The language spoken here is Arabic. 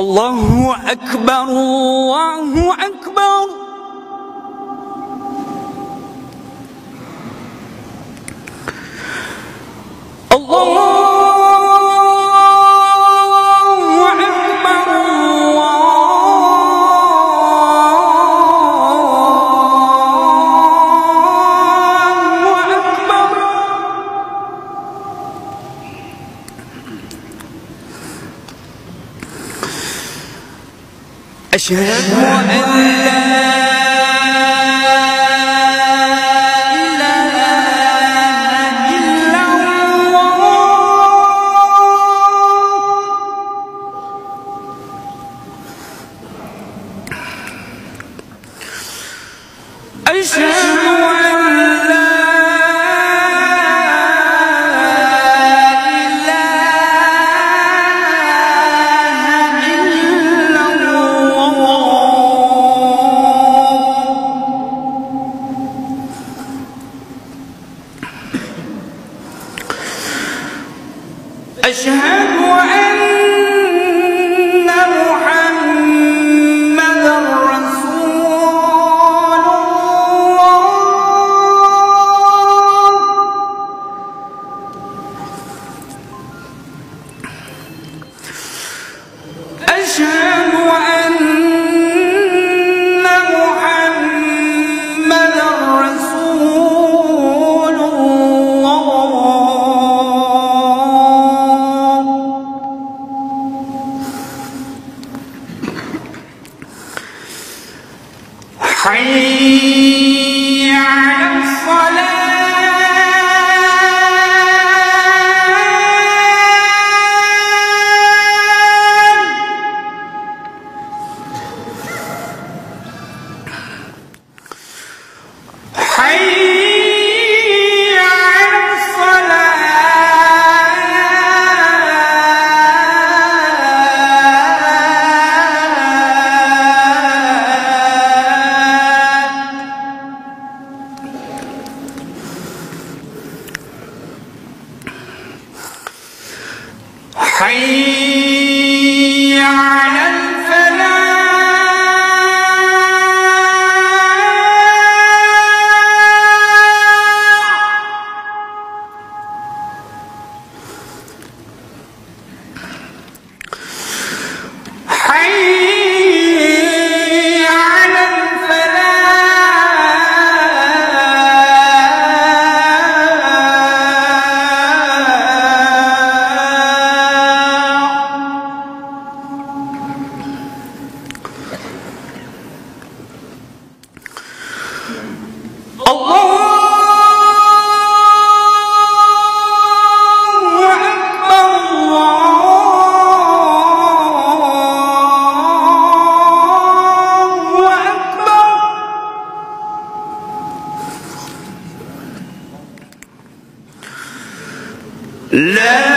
الله أكبر الله أكبر. أشهد أن لا أشهد أشهد Hey. حي Learn.